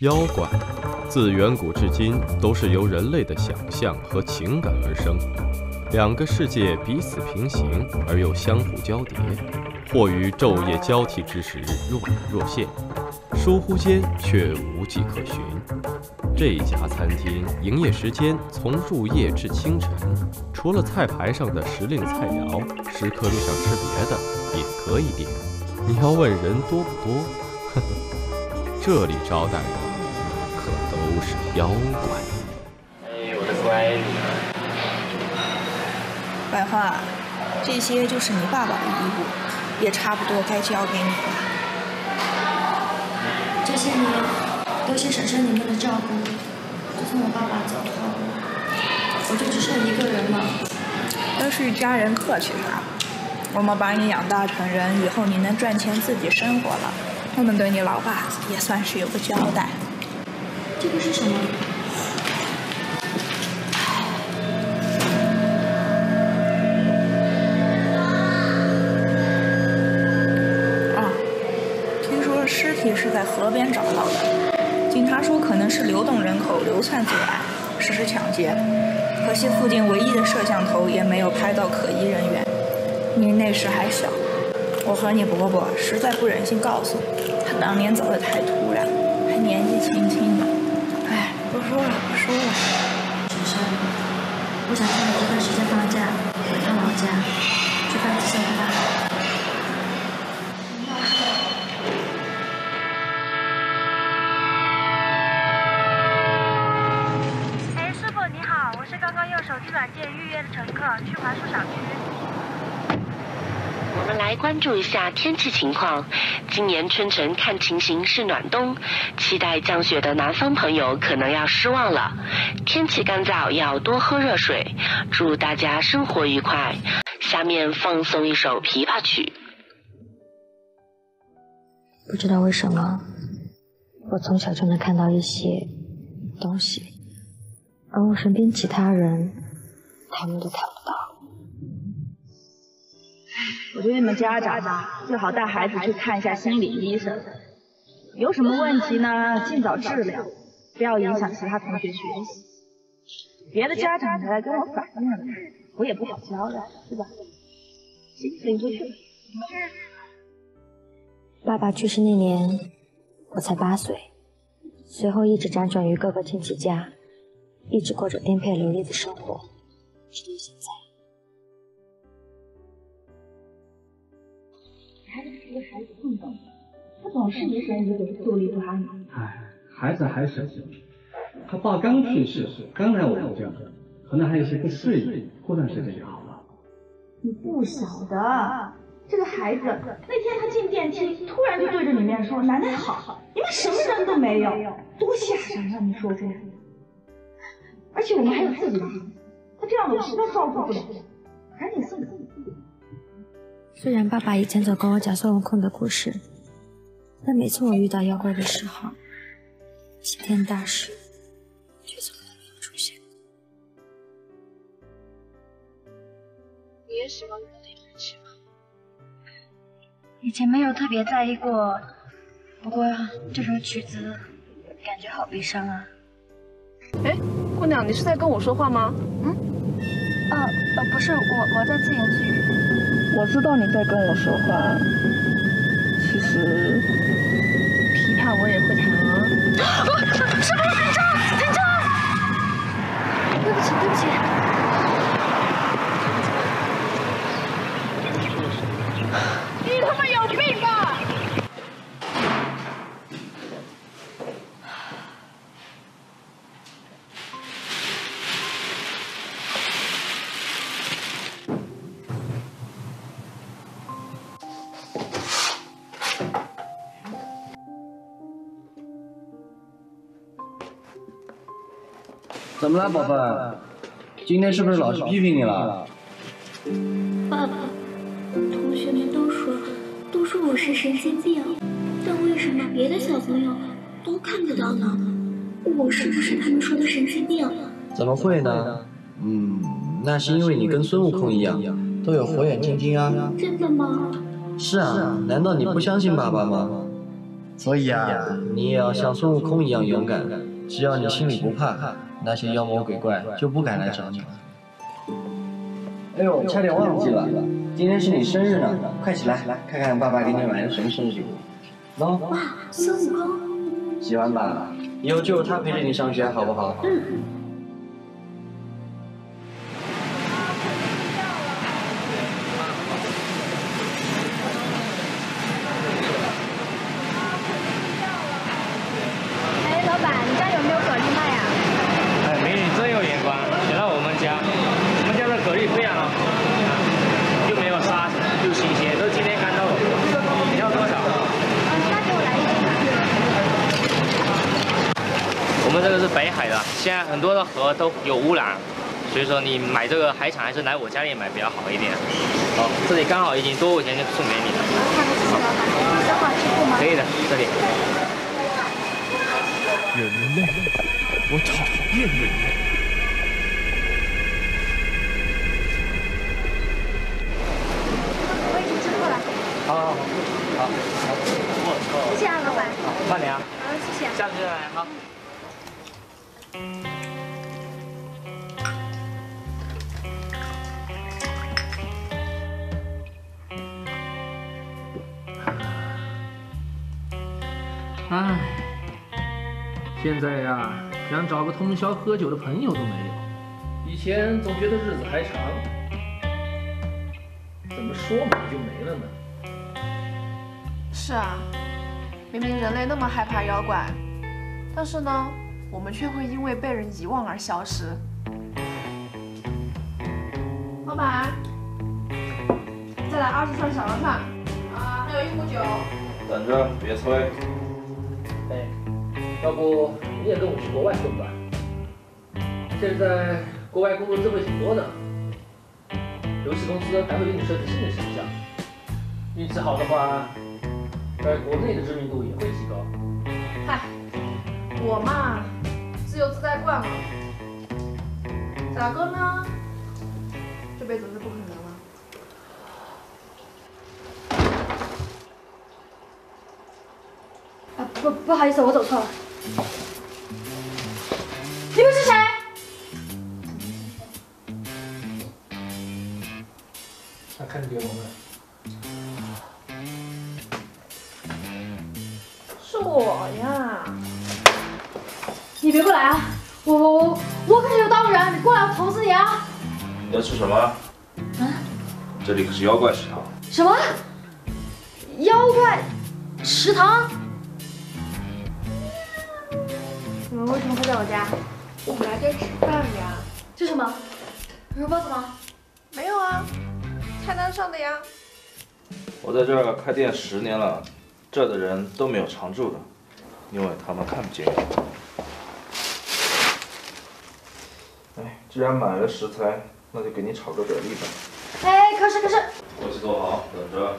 妖怪，自远古至今都是由人类的想象和情感而生，两个世界彼此平行而又相互交叠，或于昼夜交替之时若隐若现，疏忽间却无迹可寻。这家餐厅营业时间从入夜至清晨，除了菜牌上的时令菜肴，食客若想吃别的也可以点。你要问人多不多，呵呵，这里招待的。可都是妖怪。哎，我的乖女儿。百花，这些就是你爸爸的遗物，也差不多该交给你了。这些年，多谢婶婶你们的照顾。自从我爸爸走后，我就只剩一个人了。都是家人客气啥？我们把你养大成人，以后你能赚钱自己生活了，我们对你老爸也算是有个交代。这个是什么？啊，听说尸体是在河边找到的，说可能是流动人口流窜作案，实施抢劫。可惜附近唯一的摄像头也没有拍到可疑人员。你那时还小，我和你伯伯实在不忍心告诉你，他当年走得太突然，还年纪轻轻的。不说了，不说了。我想趁着这段时间放假回趟老家，去拜祭我爸。哎，师傅你好，我是刚刚用手机软件预约的乘客，去槐树小区。我们来关注一下天气情况。今年春城看情形是暖冬，期待降雪的南方朋友可能要失望了。天气干燥，要多喝热水。祝大家生活愉快。下面放送一首琵琶曲。不知道为什么，我从小就能看到一些东西，而我身边其他人，他们都看不到。我觉得你们家长最好带孩子去看一下心理医生，有什么问题呢，尽早治疗，不要影响其他同学学习。别的家长来跟我反映了，我也不好交代，对吧？行，领出去。爸爸去世那年，我才八岁，随后一直辗转于各个亲戚家，一直过着颠沛流离的生活，直到现在。孩子是个孩子碰到，他总是一生一个坐立不安。唉，孩子还小，他爸刚去世，刚来我们家，可能还有些不适应，过段时间就好了。你不晓得，这个孩子那天他进电梯，突然就对着里面说：“奶奶好。”你们什么人都没有，多吓人啊！你说说。而且我们还有自己的孩子，他这样的我实在照顾不了，赶紧送走。虽然爸爸以前总跟我讲孙悟空的故事，但每次我遇到妖怪的时候，齐天大圣却从来没有出现过。你也喜欢古典乐器吗？以前没有特别在意过，不过这首曲子感觉好悲伤啊。哎，姑娘，你是在跟我说话吗？嗯？啊呃，不是，我我在自言自语。我知道你在跟我说话，其实琵琶我也会弹啊。师傅，停车！停车！对不起，对不起。怎么了，宝贝？今天是不是老师批评你了？爸爸，同学们都说都说我是神经病，但为什么别的小朋友都看不到呢？我是不是他们说的神经病？怎么会呢？嗯，那是因为你跟孙悟空一样，都有火眼金睛啊。真的吗？是啊，难道你不相信爸爸吗？所以啊，你也要像孙悟空一样勇敢。只要你心里不怕，那些妖魔鬼怪就不敢来找你了。哎呦，差点忘记了，今天是你生日呢，快起来，来看看爸爸给你买的什么生日礼物。喏，哇，孙悟空。喜欢吧？以后就他陪着你上学，好不好？嗯。现在很多的河都有污染，所以说你买这个海产还是来我家里买比较好一点。好，这里刚好已经多五钱就送给你了。可以的，这里。人类，我讨厌人类。我已经吃过了。好好好，好，谢谢啊，老板。好，慢点啊。好，谢谢。下次再来，好。现在呀，想找个通宵喝酒的朋友都没有。以前总觉得日子还长，怎么说没就没了呢？是啊，明明人类那么害怕妖怪，但是呢，我们却会因为被人遗忘而消失。老板，再来二十串小肉串，啊，还有一壶酒。等着，别催。要不你也跟我去国外混吧？现在国外工作机会挺多的，游戏公司还会给你设计新的形象。运气好的话，在国内的知名度也会提高。嗨，我嘛，自由自在惯了。咋哥呢？这辈子是不可能了。啊，不，不好意思，我走错了。你们是谁？他看见我们。是我呀。你别过来啊！我我我我可是有道人，你过来我捅死你啊！你要吃什么？啊？这里可是妖怪食堂。什么？妖怪食堂？们为什么会在我家？我们来这吃饭呀。这什么？肉包子吗？没有啊，菜单上的呀。我在这儿开店十年了，这儿的人都没有常住的，因为他们看不见我。哎，既然买了食材，那就给你炒个蛤蜊吧。哎，可是可是。东西做好，等着。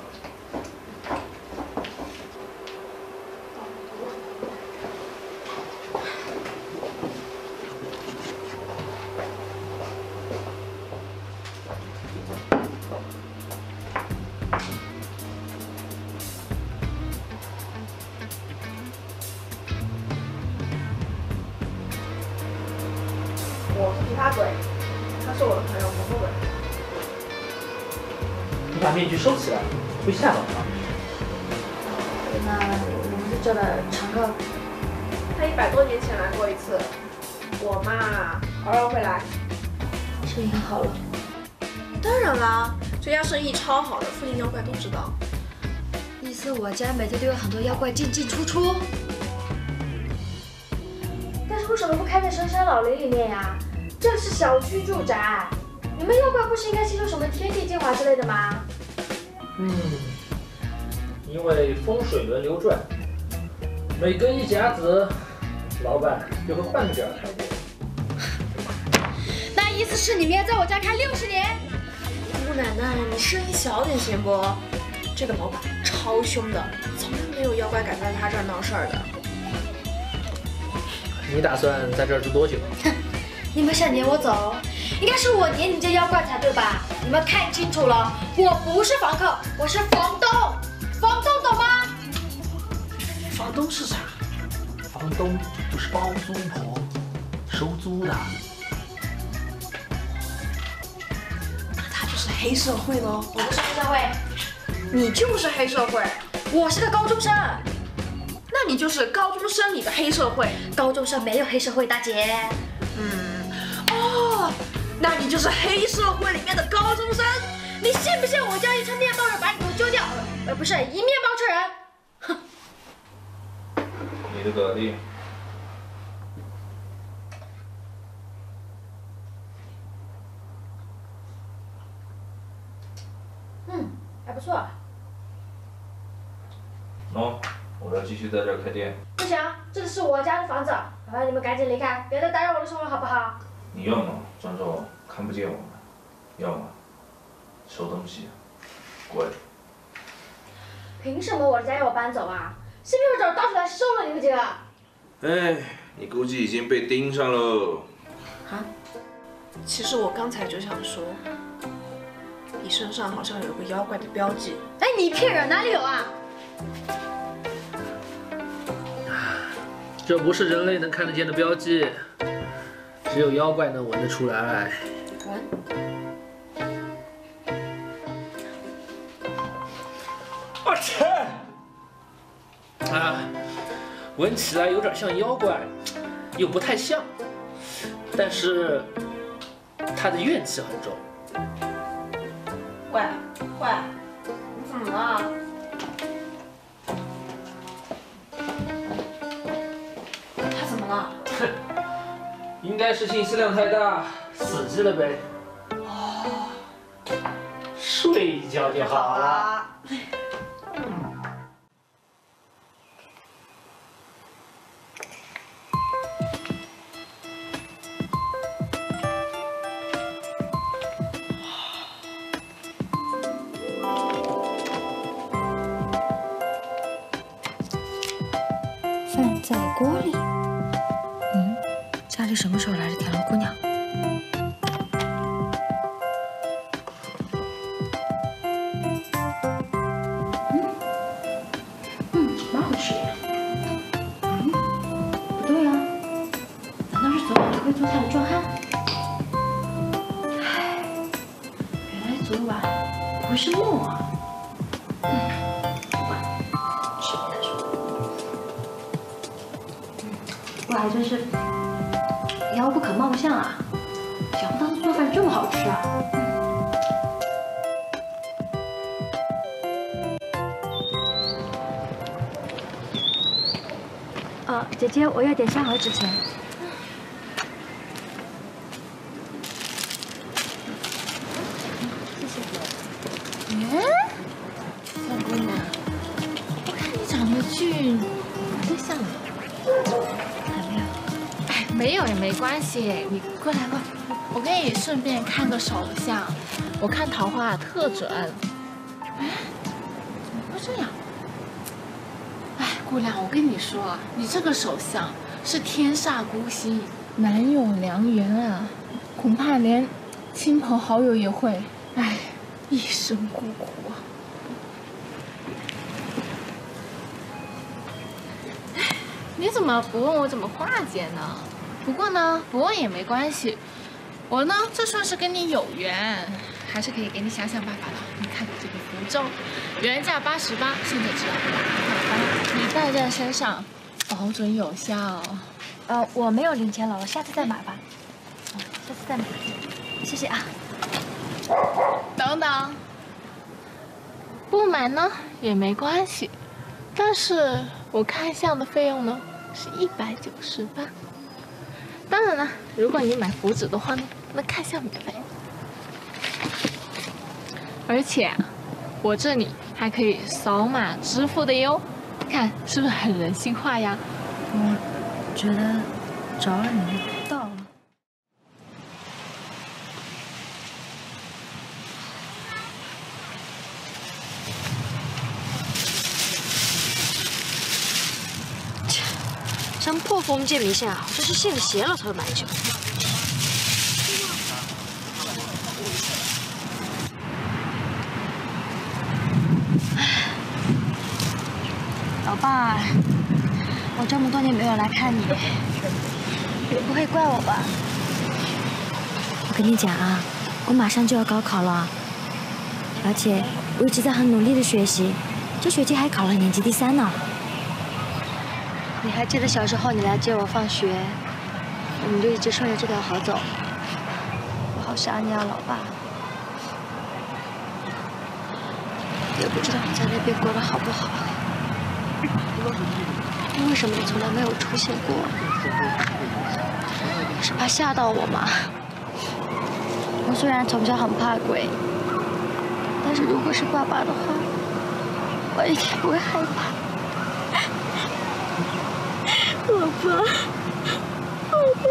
收起来，会吓到他。那我们是这的常客。他一百多年前来过一次，我嘛偶尔会来。生意很好了。当然啦，这家生意超好的，附近妖怪都知道。意思我家每天都有很多妖怪进进出出。但是为什么不开在深山老林里面呀？这是小区住宅，你们妖怪不是应该吸收什么天地精华之类的吗？嗯，因为风水轮流转，每隔一甲子，老板就会换个地儿开店。那意思是你们要在我家开六十年？姑奶奶，你声音小点行不？这个老板超凶的，从来没有妖怪敢在他这儿闹事儿的。你打算在这儿住多久？哼，你们想撵我走，应该是我撵你这妖怪才对吧？你们看清楚了，我不是房客，我是房东，房东懂吗？房东是啥？房东就是包租婆，收租的。那他就是黑社会喽。我不是黑社会，你就是黑社会。我是个高中生。那你就是高中生里的黑社会。高中生没有黑社会，大姐。嗯，哦，那你就是黑社会里面的高中生。你信不信我叫一车面包人把你给我揪掉？呃，不是，一面包车人。哼。你的蛤蜊。嗯，还不错。喏，我要继续在这儿开店。不行，这里是我家的房子，麻烦，你们赶紧离开，别再打扰我的生活，好不好？你要么装作看不见我们，要么收东西，滚。凭什么我的家要我搬走啊？是不是找到处来收了你们几个？哎，你估计已经被盯上喽。啊？其实我刚才就想说，你身上好像有个妖怪的标记。哎，你骗人，哪里有啊？这不是人类能看得见的标记，只有妖怪能闻得出来。闻？我去！啊，闻起来有点像妖怪，又不太像，但是它的怨气很重。喂喂，你怎么了？应该是信息量太大，死机了呗。哦，睡一觉就好了。点香鹅纸钱。谢谢。嗯，小姑娘，我看你长得俊，有对象了？还没有。哎，没有也没关系，你过来过来，我给你顺便看个手相，我看桃花特准。哎，怎么会这样？哎，姑娘，我跟你说啊，你这个手相是天煞孤星，难有良缘啊，恐怕连亲朋好友也会，哎，一生孤苦啊。你怎么不问我怎么化解呢？不过呢，不问也没关系，我呢这算是跟你有缘，还是可以给你想想办法的。你看这个符咒，原价八十八，现在只要两百八，你戴在身上，保准有效。呃，我没有零钱了，我下次再买吧。哦下次再买，谢谢啊。等等，不买呢也没关系，但是我看相的费用呢是一百九十八。当然了，如果你买符纸的话呢，那看相免费。而且啊，我这里还可以扫码支付的哟，看是不是很人性化呀？我觉得找了你就到了。切什么破封建迷信啊！我真是信了邪了才会买酒。爸，我这么多年没有来看你，你不会怪我吧？我跟你讲啊，我马上就要高考了，而且我一直在很努力的学习，这学期还考了年级第三呢。你还记得小时候你来接我放学，我们就一直顺着这条河走。我好想你啊，老爸。也不知道你在那边过得好不好。为什么你从来没有出现过？是怕吓到我吗？我虽然从小很怕鬼，但是如果是爸爸的话，我一定不会害怕。老爸，老爸，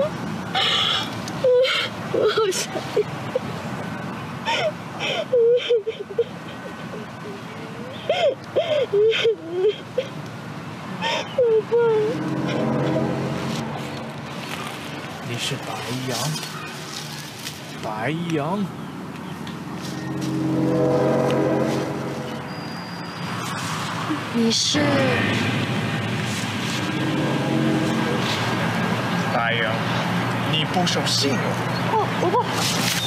我我好想你。是白羊，白羊。你是白羊，你不守信用。我我不。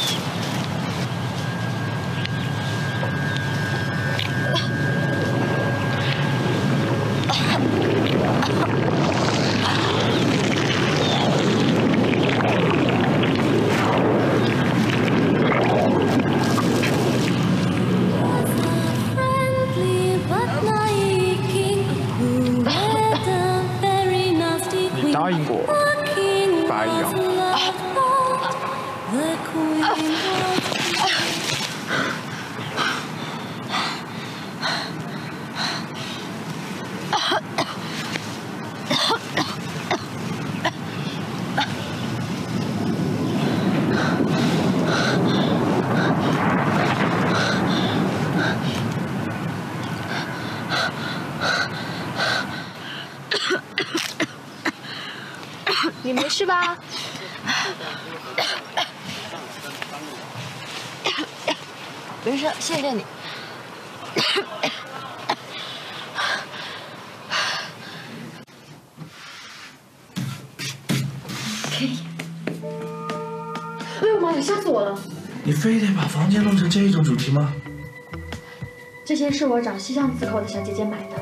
这些是我找西巷子口的小姐姐买的。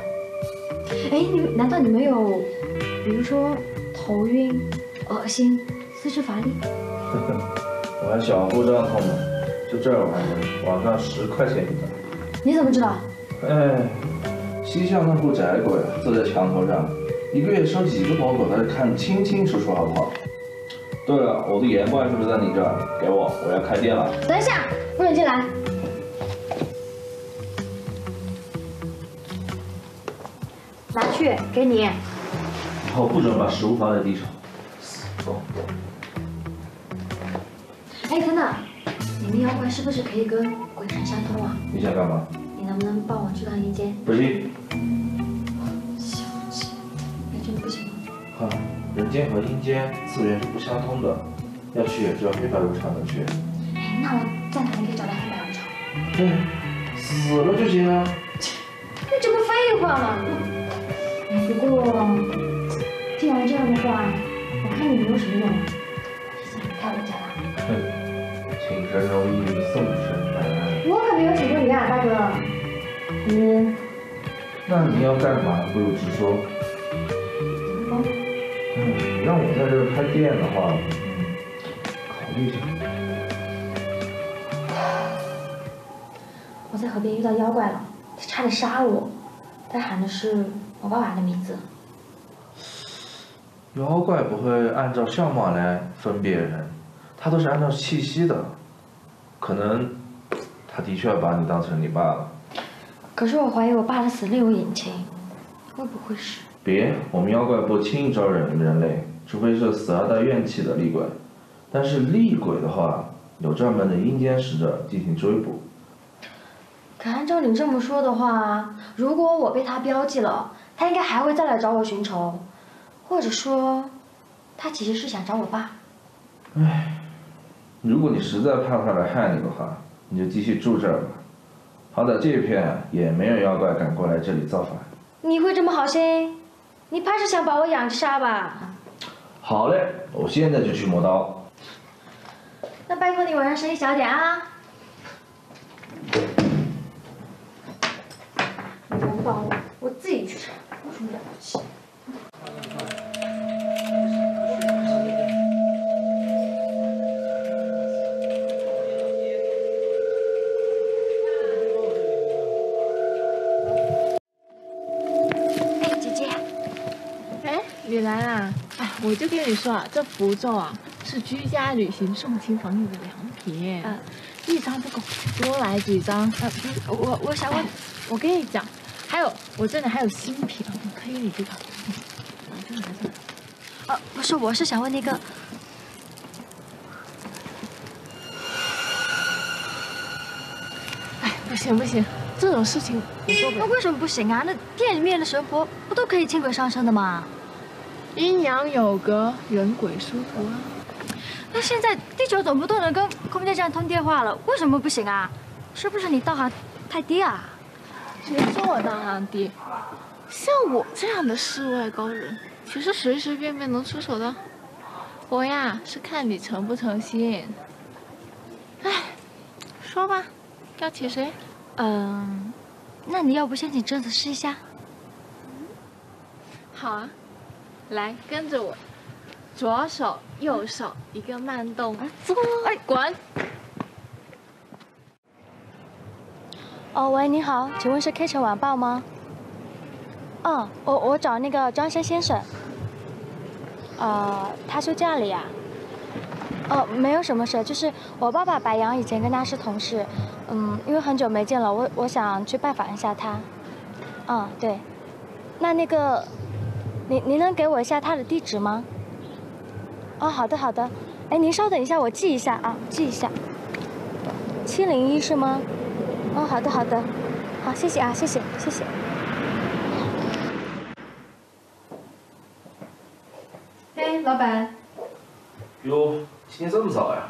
哎，你难道你没有，比如说头晕、恶心、四肢乏力？我还小腹胀痛呢，就这玩意儿，网上十块钱一张。你怎么知道？哎，西巷那户宅鬼坐在墙头上，一个月收几个包裹，他是看清清楚楚，好不好？对了，我的盐罐是不是在你这儿？给我，我要开店了。等一下，不准进来。给你。以后不准把食物放在地上。走！哎，等等，你们妖怪是不是可以跟鬼神相通啊？你想干嘛？你能不能帮我去趟阴间？不行。小气，哎，真的不行吗？哈，人间和阴间次元是不相通的，要去也只有黑白无常能去。哎，那我在哪里可以找到黑白无常？对，死了就行了。那这不废话吗？哎，不过既然这样的话，我看你没有什么用啊，想离开我家了。哼，请神容易送神难。我可没有请过你啊，大哥。你那你要干嘛？不如直说。帮嗯，让我在这儿开店的话，嗯，考虑一下。我在河边遇到妖怪了，他差点杀了我，他喊的是我爸爸的名字。妖怪不会按照相貌来分别人，他都是按照气息的。可能他的确把你当成你爸了。可是我怀疑我爸的死另有隐情，会不会是？别，我们妖怪不轻易招惹人类，除非是死而带怨气的厉鬼。但是厉鬼的话，有专门的阴间使者进行追捕。可按照你这么说的话，如果我被他标记了，他应该还会再来找我寻仇，或者说，他其实是想找我爸。唉，如果你实在怕他来害你的话，你就继续住这儿吧。好歹这片也没有妖怪敢过来这里造反。你会这么好心？你怕是想把我养着杀吧？好嘞，我现在就去磨刀。那拜托你晚上声音小点啊。你能帮我，我自己去杀，有什么了不起？哎，姐姐，哎，你来啦！哎，我就跟你说啊，这符咒啊是居家旅行送亲访友的良品，嗯一张不够，多来几张。呃，我我想问，我跟你讲，还有我这里还有新品，可以你这个，拿这个拿这个。呃，不是，我是想问那个，哎，不行不行，这种事情我做不了。那为什么不行啊？那店里面的神婆不都可以轻轨上身的吗？阴阳有隔，人鬼殊途啊。那现在地球总不都能跟空间站通电话了，为什么不行啊？是不是你道行太低啊？谁说我道行低？像我这样的世外高人，岂是随随便便能出手的。我呀，是看你诚不诚心。哎，说吧，要请谁？嗯，那你要不先请贞子试一下？好啊，来跟着我，左手右手一个慢动作，哎，滚！哦，喂，你好，请问是 K 城晚报吗？嗯，我我找那个张先生。呃，他休假了呀。哦，没有什么事，就是我爸爸白杨以前跟他是同事，嗯，因为很久没见了，我我想去拜访一下他。嗯，对。那那个，您您能给我一下他的地址吗？哦，好的好的。哎，您稍等一下，我记一下啊，记一下。七零一是吗？哦，好的好的，好，谢谢啊，谢谢谢谢。哎，老板，哟，今天这么早呀？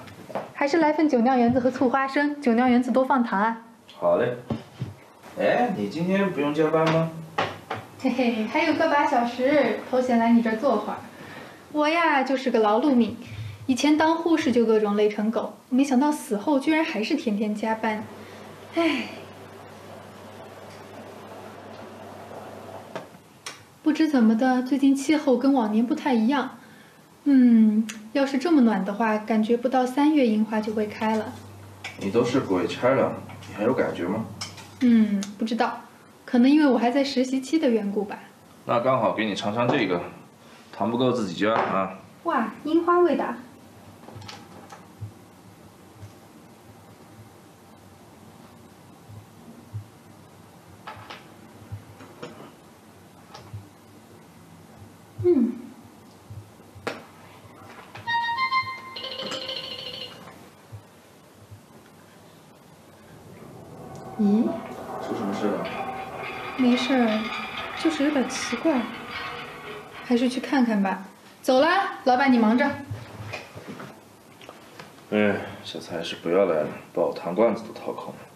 还是来份酒酿圆子和醋花生，酒酿圆子多放糖啊。好嘞。哎，你今天不用加班吗？嘿嘿，还有个把小时，头闲来你这儿坐会儿。我呀，就是个劳碌命，以前当护士就各种累成狗，没想到死后居然还是天天加班。唉，不知怎么的，最近气候跟往年不太一样。嗯，要是这么暖的话，感觉不到三月樱花就会开了。你都是鬼差了，你还有感觉吗？嗯，不知道，可能因为我还在实习期的缘故吧。那刚好给你尝尝这个，糖不够自己加啊。哇，樱花味的。咦，出什么事了？没事儿，就是有点奇怪，还是去看看吧。走啦，老板你忙着。哎，下次还是不要来了，把我糖罐子都掏空了。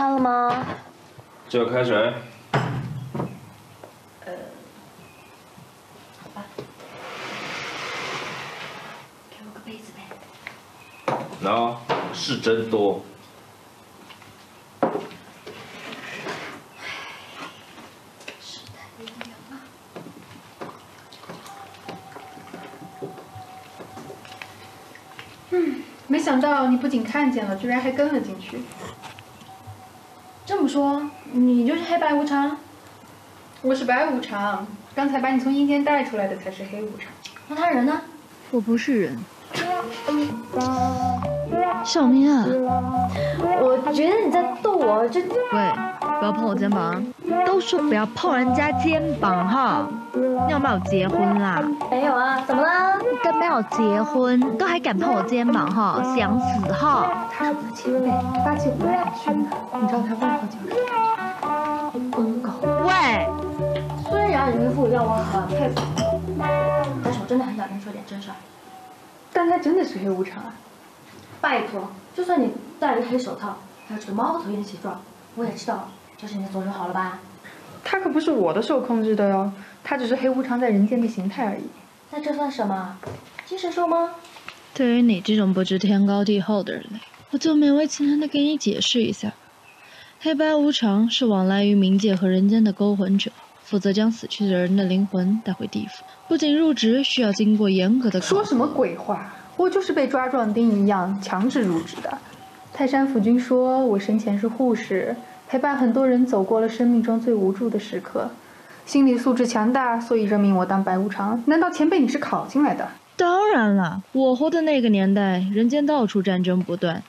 没有汤了吗？只有开水。给我个杯子呗。喏、是真多。嗯，没想到你不仅看见了，居然还跟了白无常，刚才把你从阴间带出来的才是黑无常。那他人呢？我不是人。小明啊，我觉得你在逗我，这喂，不要碰我肩膀啊！都说不要碰人家肩膀哈。你有没有结婚啦？没有啊，怎么了？你跟没有结婚，都还敢碰我肩膀哈？想死哈！他是我的前辈，八七五海训的，你知道他为何叫什么？疯狗。喂，虽然渔夫让我很佩服，但是我真的很想跟你说点真事儿。但他真的是黑无常啊！拜托，就算你戴着黑手套，还有这个猫头鹰形状，我也知道这是你的左手好了吧？他可不是我的手控制的哟，他只是黑无常在人间的形态而已。那这算什么？精神兽吗？对于你这种不知天高地厚的人类，我就勉为其难的给你解释一下。黑白无常是往来于冥界和人间的勾魂者，负责将死去的人的灵魂带回地府。不仅入职需要经过严格的考说什么鬼话！我就是被抓壮丁一样强制入职的。泰山府君说我生前是护士，陪伴很多人走过了生命中最无助的时刻，心理素质强大，所以任命我当白无常。难道前辈你是考进来的？当然了，我活的那个年代，人间到处战争不断，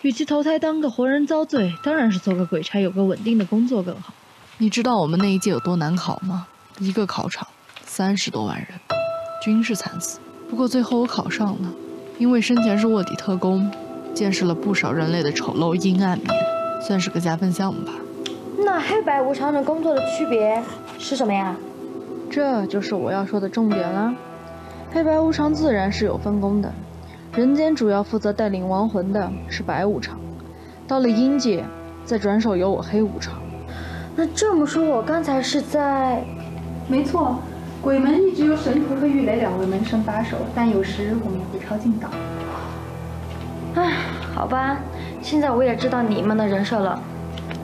与其投胎当个活人遭罪，当然是做个鬼差，有个稳定的工作更好。你知道我们那一届有多难考吗？一个考场，三十多万人，均是惨死。不过最后我考上了，因为生前是卧底特工，见识了不少人类的丑陋阴暗面，算是个加分项目吧。那黑白无常的工作的区别是什么呀？这就是我要说的重点了。黑白无常自然是有分工的，人间主要负责带领亡魂的是白无常，到了阴界，再转手由我黑无常。那这么说，我刚才是在……没错，鬼门一直由神荼和玉雷两位门生把守，但有时我们也会抄近道。唉，好吧，现在我也知道你们的人设了。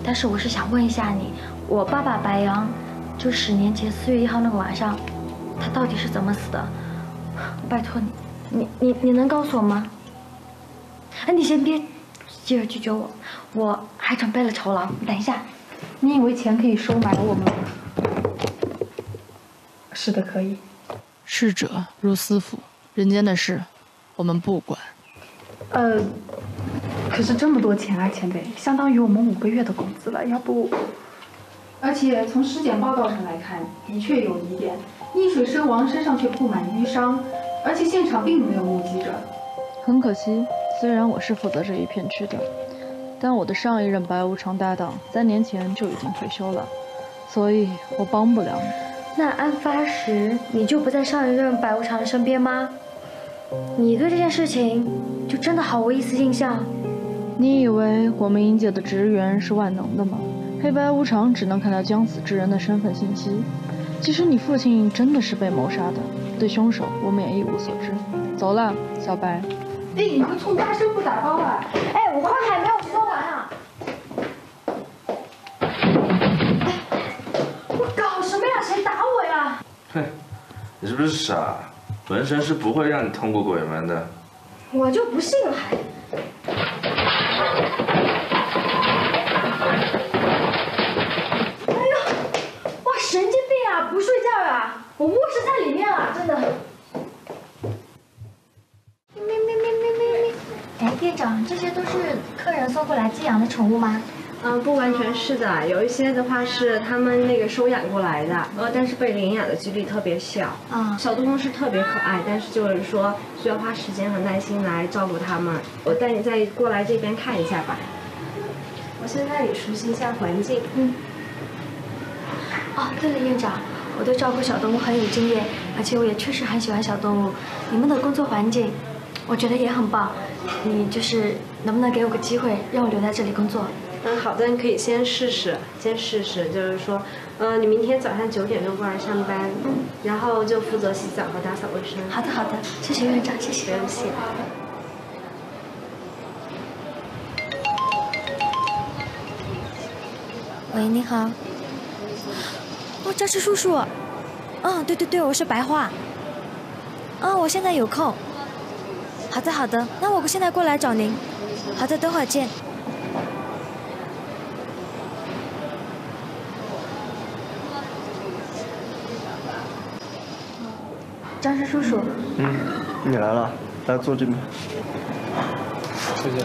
但是我是想问一下你，我爸爸白羊，就十年前四月一号那个晚上，他到底是怎么死的？拜托你，你你你能告诉我吗？哎，你先别急着拒绝我，我还准备了酬劳。你等一下，你以为钱可以收买我们吗？是的，可以。逝者如斯夫，人间的事，我们不管。呃，可是这么多钱啊，前辈，相当于我们五个月的工资了。要不，而且从尸检报告上来看，的确有疑点。溺水身亡，身上却布满淤伤，而且现场并没有目击者。很可惜，虽然我是负责这一片区的，但我的上一任白无常搭档三年前就已经退休了，所以我帮不了你。那案发时你就不在上一任白无常的身边吗？你对这件事情就真的毫无一丝印象？你以为我们阴界的职员是万能的吗？黑白无常只能看到将死之人的身份信息。即使你父亲真的是被谋杀的，对凶手我们也一无所知。走了，小白。哎，你个葱花生不打包啊！哎，我话还没有说完啊！我搞什么呀？谁打我呀？哼，你是不是傻？纹身是不会让你通过鬼门的。我就不信了还。长，这些都是客人送过来寄养的宠物吗？嗯，不完全是的，有一些的话是他们那个收养过来的，呃，但是被领养的几率特别小。啊，小动物是特别可爱，但是就是说需要花时间和耐心来照顾它们。我带你再过来这边看一下吧。我先带你熟悉一下环境。嗯。哦，哦，对了，院长，我对照顾小动物很有经验，而且我也确实很喜欢小动物。你们的工作环境，我觉得也很棒。你就是能不能给我个机会，让我留在这里工作？嗯，好的，你可以先试试，先试试。就是说，嗯，你明天早上九点钟过来上班，然后就负责洗澡和打扫卫生。好的，好的，谢谢院长，谢谢。不用谢。喂，你好。哦，这是叔叔。嗯，对对对，我是白桦。嗯，我现在有空。好的好的，那我现在过来找您。好的，等会儿见。张氏叔叔。嗯，你来了，来坐这边。谢谢。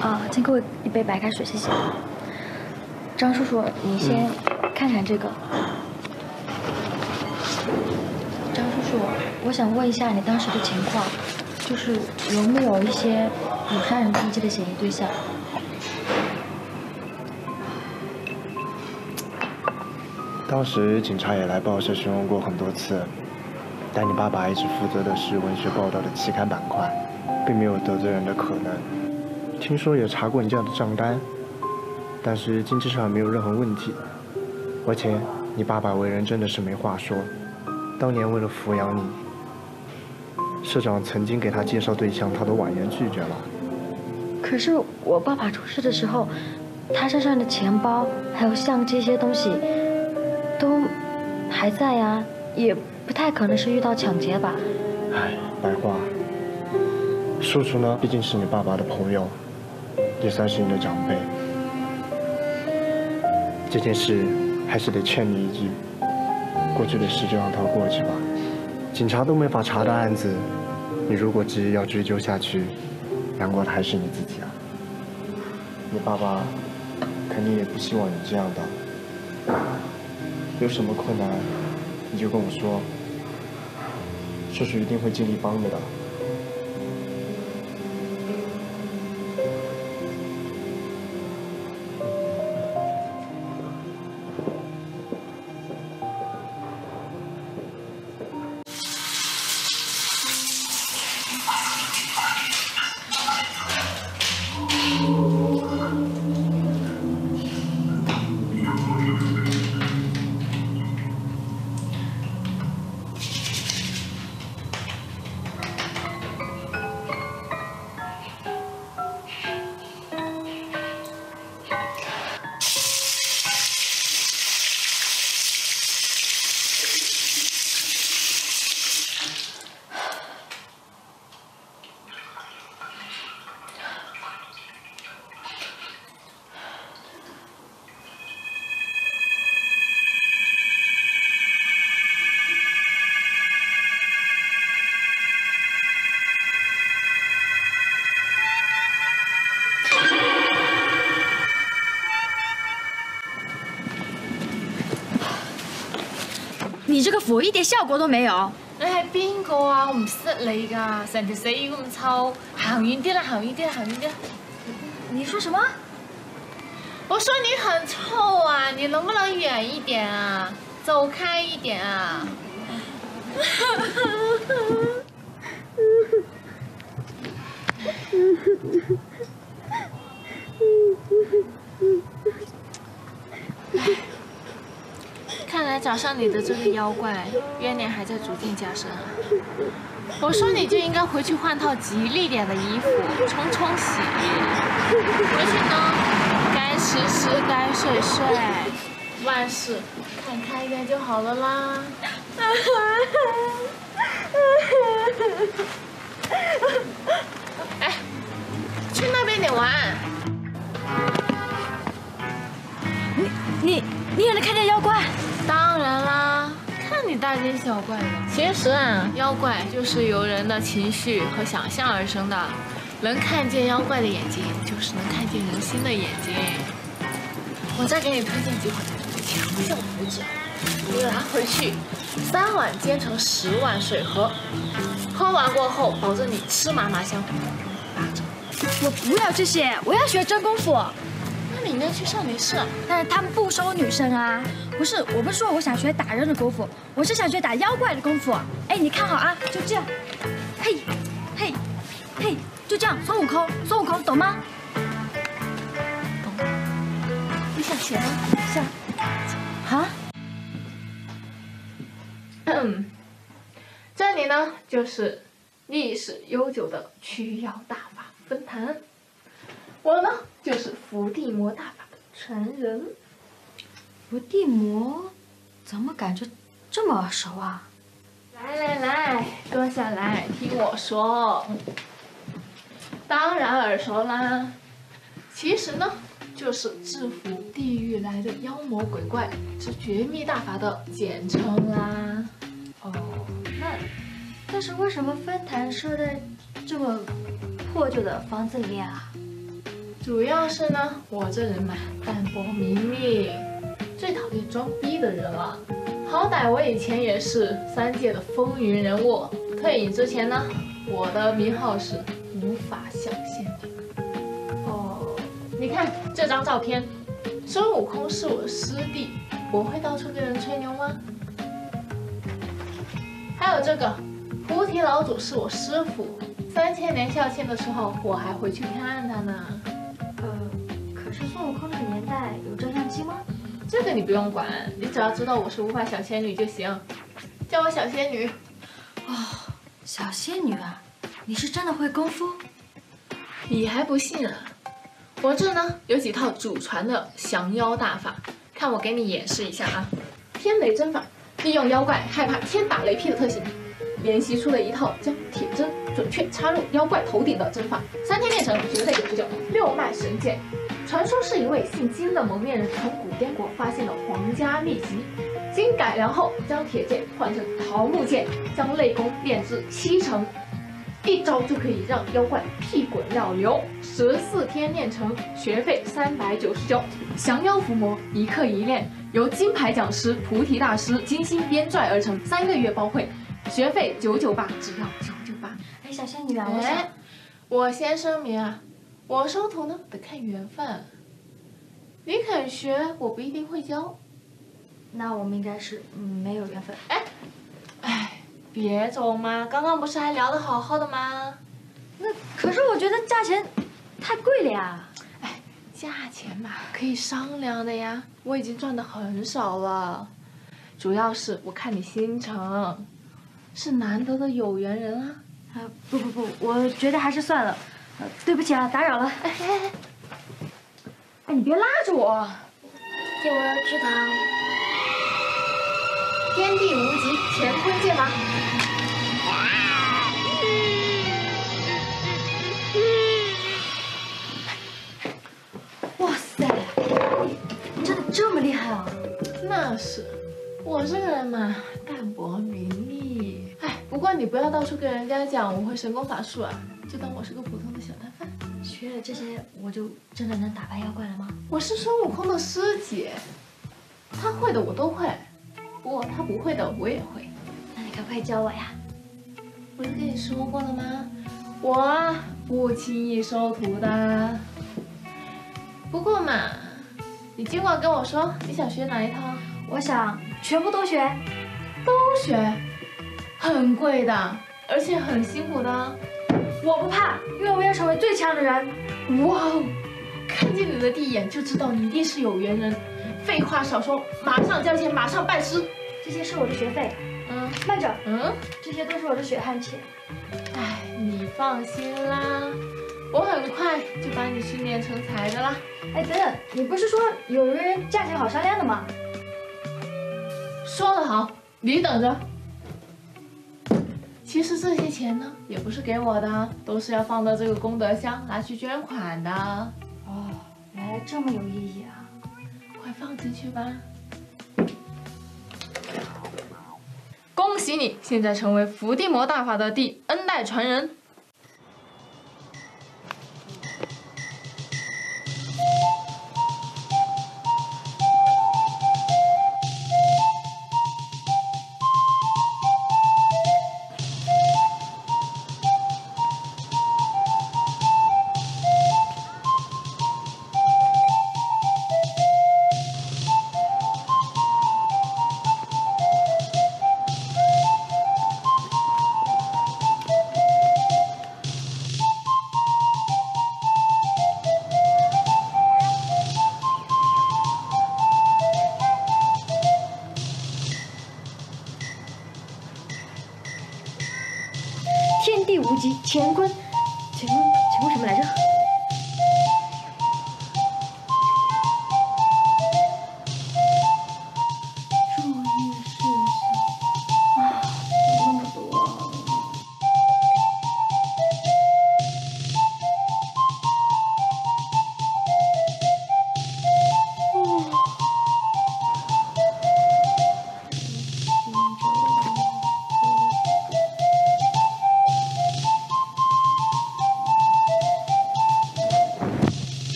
啊，请给我一杯白开水，谢谢。张叔叔，你先看看这个。张叔叔，我想问一下你当时的情况，就是有没有一些有杀人动机的嫌疑对象？当时警察也来报社询问过很多次，但你爸爸一直负责的是文学报道的期刊板块，并没有得罪人的可能。听说也查过你家的账单。但是经济上没有任何问题，而且你爸爸为人真的是没话说。当年为了抚养你，社长曾经给他介绍对象，他都婉言拒绝了。可是我爸爸出事的时候，他身上的钱包还有像这些东西都还在呀，也不太可能是遇到抢劫吧？唉，白话，叔叔呢，毕竟是你爸爸的朋友，也算是你的长辈。这件事还是得劝你一句，过去的事就让它过去吧。警察都没法查的案子，你如果执意要追究下去，难过的还是你自己啊。你爸爸肯定也不希望你这样的。有什么困难，你就跟我说，叔叔一定会尽力帮你的。你这个符一点效果都没有。你係邊個啊？我唔識你㗎，成條死魚咁臭，行遠啲啦，行遠啲啦，行遠啲啦。你說什麼？我說你很臭啊！你能不能遠一點啊？走開一點啊！看来找上你的这个妖怪，怨念还在逐渐加深啊！我说你就应该回去换套吉利点的衣服，冲冲洗。回去呢，该吃吃，该睡睡，万事看开一点就好了啦。哎，去那边点玩。你你你也能看见妖怪？当然啦，看你大惊小怪的。其实啊，妖怪就是由人的情绪和想象而生的。能看见妖怪的眼睛，就是能看见人心的眼睛。我再给你推荐几款强效补脂，你拿回去三碗煎成十碗水喝，喝完过后保证你吃麻麻香。我不要这些，我要学真功夫。那明天去少林寺，但是他们不收女生啊。不是，我不是说我想学打人的功夫，我是想学打妖怪的功夫。哎，你看好啊，就这样，嘿，嘿，嘿，就这样，孙悟空，孙悟空，懂吗？懂。你想学吗？想。啊？嗯，这里呢就是历史悠久的驱妖大法分坛，我呢就是伏地魔大法的传人。伏地魔，怎么感觉这么耳熟啊？来来来，坐下来听我说。当然耳熟啦，其实呢，就是制服地狱来的妖魔鬼怪之绝密大法的简称啦。哦，那，但是为什么分坛设在这么破旧的房子里面啊？主要是呢，我这人嘛，淡泊名利。最讨厌装逼的人了，好歹我以前也是三界的风云人物。退隐之前呢，我的名号是无法想象的。哦，你看这张照片，孙悟空是我师弟，我会到处跟人吹牛吗？还有这个菩提老祖是我师傅，三千年校庆的时候我还回去看他呢。是孙悟空那个年代有照相机吗？这个你不用管，你只要知道我是无法小仙女就行，叫我小仙女。哦，小仙女啊，你是真的会功夫？你还不信啊？我这呢有几套祖传的降妖大法，看我给你演示一下啊。天雷针法，利用妖怪害怕天打雷劈的特性，练习出了一套将铁针准确插入妖怪头顶的针法，三天练成，绝对九十九。六脉神剑。传说是一位姓金的蒙面人从古滇国发现了皇家秘籍，经改良后将铁剑换成桃木剑，将内功练至七成，一招就可以让妖怪屁滚尿流。十四天练成，学费三百九十九。降妖伏魔，一课一练，由金牌讲师菩提大师精心编撰而成，三个月包会，学费九九八，只要九九八。哎，小仙女啊，我想，我先声明啊。我收徒呢，得看缘分。你肯学，我不一定会教。那我们应该是没有缘分。哎，哎，别走嘛！刚刚不是还聊得好好的吗？那可是我觉得价钱太贵了呀。哎，价钱嘛，可以商量的呀。我已经赚的很少了，主要是我看你心诚，是难得的有缘人啊。啊，不不不，我觉得还是算了。对不起啊，打扰了。哎哎哎！哎，你别拉着我。借我指导。天地无极，乾坤剑法。哇塞，你真的这么厉害啊？那是，我这个人嘛，淡泊名利。哎，不过你不要到处跟人家讲我会神功法术啊。就当我是个普通的小摊贩，学了这些，我就真的能打败妖怪了吗？我是孙悟空的师姐，他会的我都会，不过他不会的我也会。那你可不可以教我呀？不是跟你说过了吗？我不轻易收徒的。不过嘛，你尽管跟我说你想学哪一套，我想全部都学。都学，很贵的，而且很辛苦的。我不怕，因为我要成为最强的人。哇哦，看见你的第一眼就知道你一定是有缘人。废话少说，马上交钱，马上拜师。这些是我的学费。嗯，慢着。嗯，这些都是我的血汗钱。哎，你放心啦，我很快就把你训练成才的啦。哎，等等，你不是说有人价钱好商量的吗？说得好，你等着。其实这些钱呢，也不是给我的，都是要放到这个功德箱拿去捐款的。哦，原来这么有意义啊！快放进去吧。恭喜你，现在成为伏地魔大法的第 N 代传人。天地无极，乾坤，乾坤，乾坤什么来着？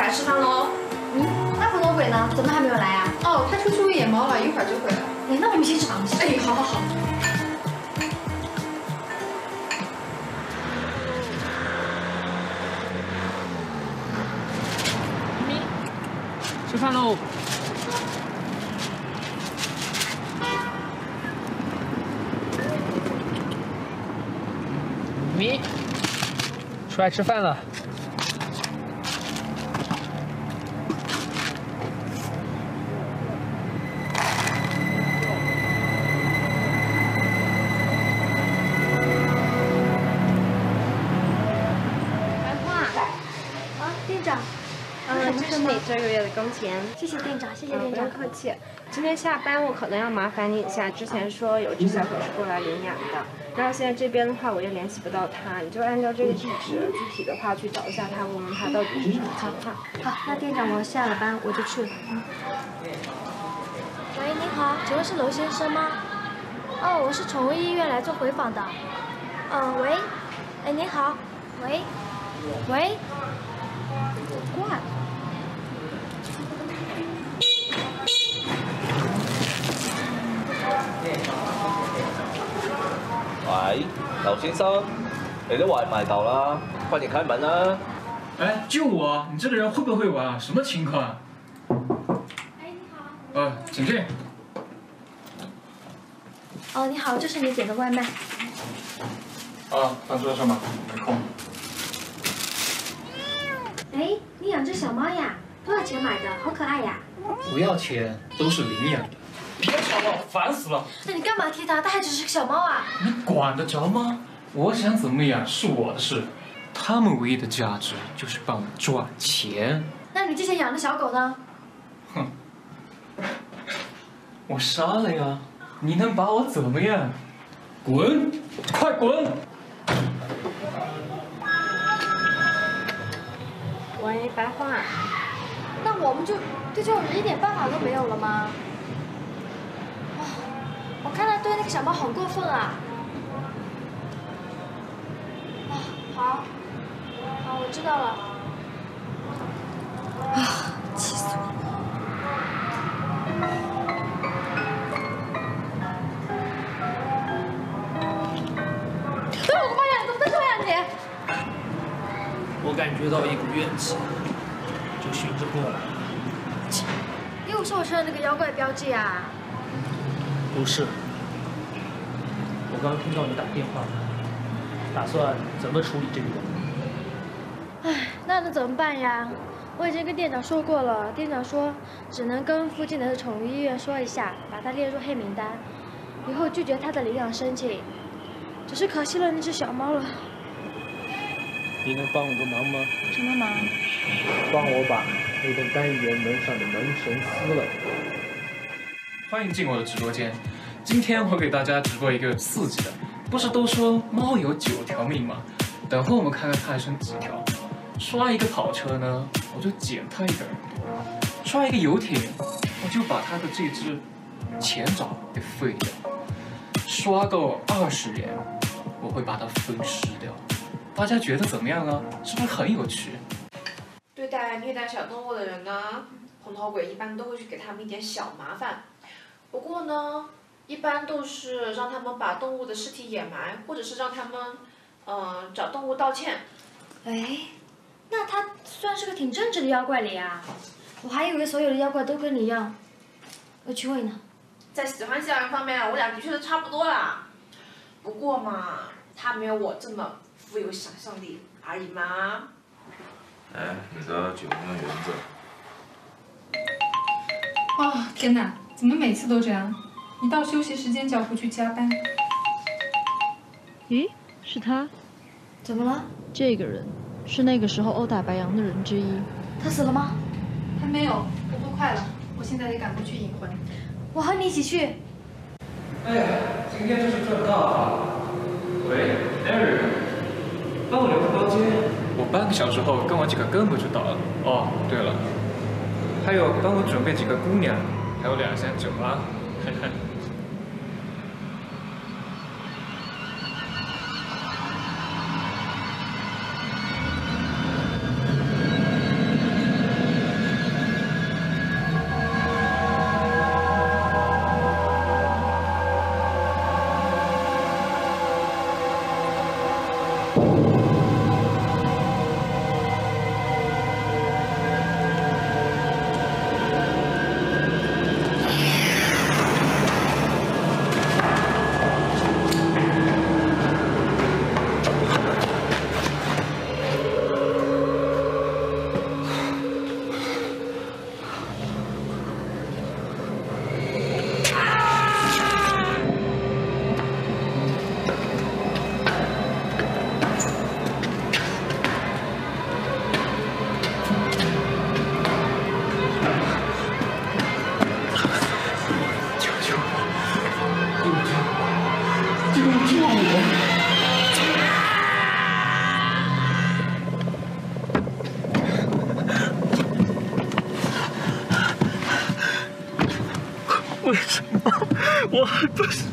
起来吃饭喽。嗯，那普通鬼呢？怎么还没有来啊？哦，他出去喂野猫了，一会儿就回来。哎，那我们先吃螃蟹。哎，好好好。吃饭喽！咪，出来吃饭了。你这个月的工钱。谢谢店长，谢谢嗯店长。不用客气。今天下班我可能要麻烦你一下，之前说有只小狗是过来领养的，然后现在这边的话我又联系不到他，你就按照这个地址，具体的话去找一下他，问问他到底是什么情况。好，那店长，我下了班我就去了。嗯。喂，您好，请问是娄先生吗？哦，我是宠物医院来做回访的。嗯，喂，哎，您好，喂，喂，喂，劉先生，你的外賣到啦，快點開門啦！哎，救我！你这个人会不会玩啊？什么情况？哎，你好。呃，请进。哦，你好，这是你点的外卖。啊，放桌上吧，没空。哎，你养只小猫呀？多少钱买的？好可爱呀！不要钱，都是领养的。别吵了，烦死了！那你干嘛踢它？它还只是个小猫啊！你管得着吗？我想怎么养是我的事，他们唯一的价值就是帮我赚钱。那你之前养的小狗呢？哼，我杀了呀！你能把我怎么样？滚！快滚！喂，白话。那我们就对这种人一点办法都没有了吗？啊，我看他对那个小猫很过分啊！啊，好，好，我知道了。啊，气死我了！哎，我的妈呀，你怎么在这呀你？我感觉到一股怨气，就循着过来。又是我身上那个妖怪标记啊！不是，我刚刚听到你打电话，打算怎么处理这个人？唉，那能怎么办呀？我已经跟店长说过了，店长说只能跟附近的宠物医院说一下，把他列入黑名单，以后拒绝他的领养申请。只是可惜了那只小猫了。你能帮我个忙吗？什么忙？帮我把那个单元门上的门绳撕了。欢迎进我的直播间，今天我给大家直播一个刺激的。不是都说猫有九条命吗？等会我们看看它还剩几条。刷一个跑车呢，我就剪它一根耳朵；刷一个游艇，我就把它的这只前爪给废掉；刷够二十连，我会把它分尸掉。大家觉得怎么样啊？是不是很有趣？对待虐待小动物的人呢，红头鬼一般都会去给他们一点小麻烦。不过呢，一般都是让他们把动物的尸体掩埋，或者是让他们，嗯，找动物道歉。哎，那他算是个挺正直的妖怪了呀。我还以为所有的妖怪都跟你一样，恶趣味呢。在喜欢吓人方面，我俩的确是差不多啦。不过嘛，他没有我这么富有想象力而已嘛。哎，你的酒酿圆子。哦，天哪！怎么每次都这样？一到休息时间就要回去加班。咦，是他？怎么了？这个人是那个时候殴打白羊的人之一。他死了吗？还没有，不过快了。我现在得赶过去引魂。我和你一起去。哎呀，今天真是赚大发。喂，Eric，帮我留个包间。我半个小时后跟我几个哥们就到了。哦，对了，还有帮我准备几个姑娘。还有两箱酒啊，我还不是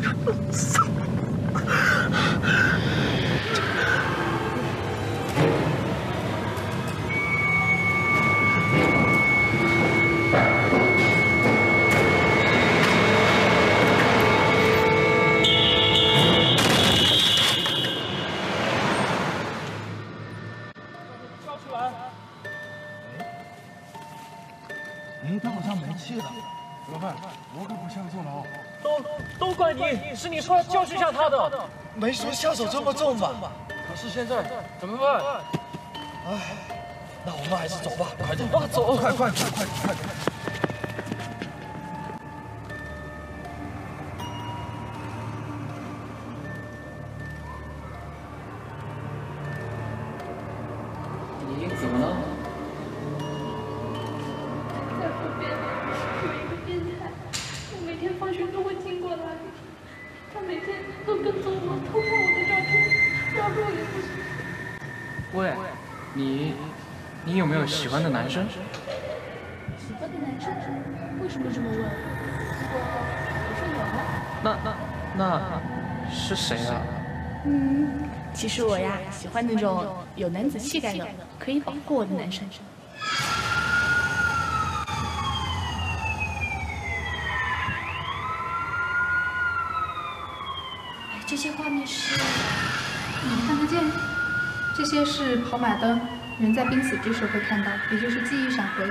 没说下手这么重吧？可是现在怎么办？唉，那我们还是走吧，快点。啊，走，快快快快快！其实我呀，喜欢那种有男子气概的，可以保护我的男生。哎，这些画面是……你看得见？这些是跑马灯，人在濒死之时会看到，也就是记忆闪回。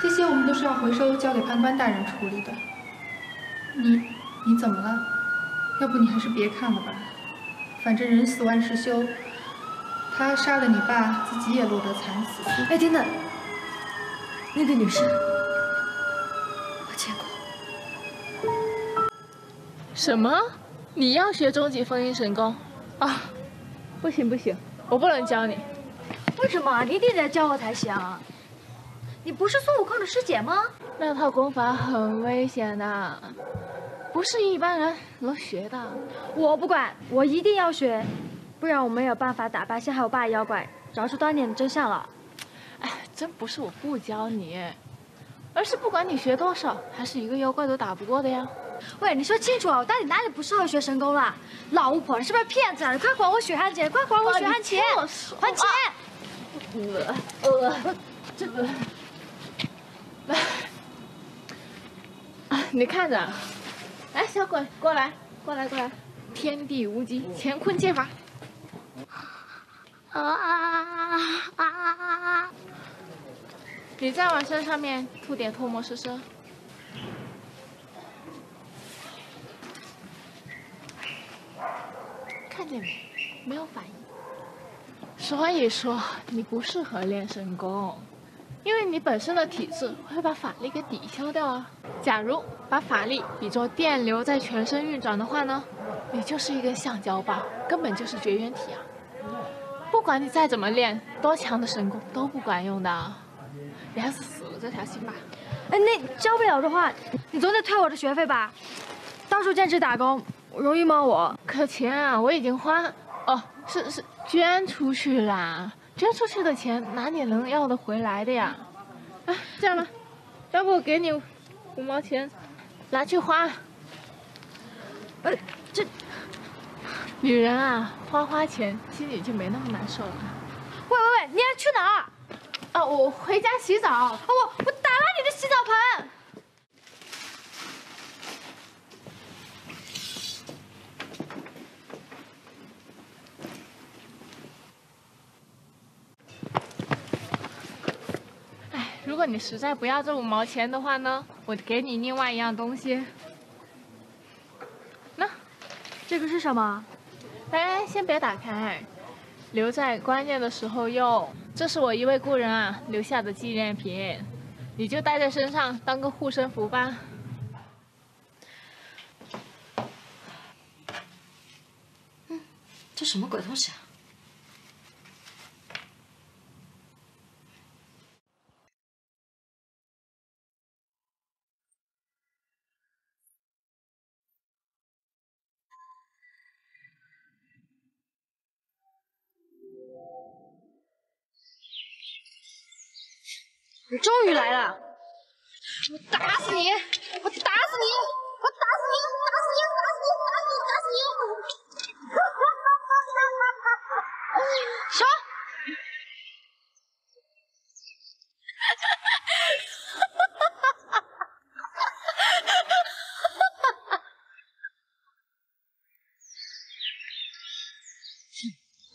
这些我们都是要回收交给判官大人处理的。你你怎么了？要不你还是别看了吧。反正人死万事休，他杀了你爸，自己也落得惨死。哎，等等，那个女生，我见过。什么？你要学终极封印神功？啊，不行不行，我不能教你。为什么你一定得教我才行？你不是孙悟空的师姐吗？那套功法很危险的，不是一般人能学的。我不管，我一定要学，不然我没有办法打败陷害我爸的妖怪，找出当年的真相了。哎，真不是我不教你，而是不管你学多少，还是一个妖怪都打不过的呀。喂，你说清楚啊！我到底哪里不适合学神功了？老巫婆，你是不是骗子啊？你快还我血汗钱！快还我血汗钱！还钱！呃呃，这个，来，啊，你看着，来，小鬼，过来，过来，过来，天地无极，乾坤剑法。啊啊啊啊！你再往身上面吐点唾沫试试。看见没？没有反应。所以说你不适合练神功，因为你本身的体质会把法力给抵消掉啊。假如把法力比作电流在全身运转的话呢，你就是一根橡胶棒，根本就是绝缘体啊！不管你再怎么练，多强的神功都不管用的，你还是死了这条心吧。哎，那教不了的话，你总得退我的学费吧？到处兼职打工，容易吗？我可钱啊，我已经花，哦，是是捐出去啦，捐出去的钱哪里能要得回来的呀？啊，这样吧，要不我给你五毛钱，拿去花。呃，这女人啊，花花钱心里就没那么难受了。喂喂喂，你要去哪儿？啊，我回家洗澡。我我打烂你的洗澡盆！如果你实在不要这五毛钱的话呢，我给你另外一样东西。那，这个是什么？哎，先别打开，留在关键的时候用。这是我一位故人啊留下的纪念品，你就带在身上当个护身符吧。嗯，这什么鬼东西啊？你终于来了！我打死你！我打死你！我打死你！打死你！打死你！打死你！打死你！什么？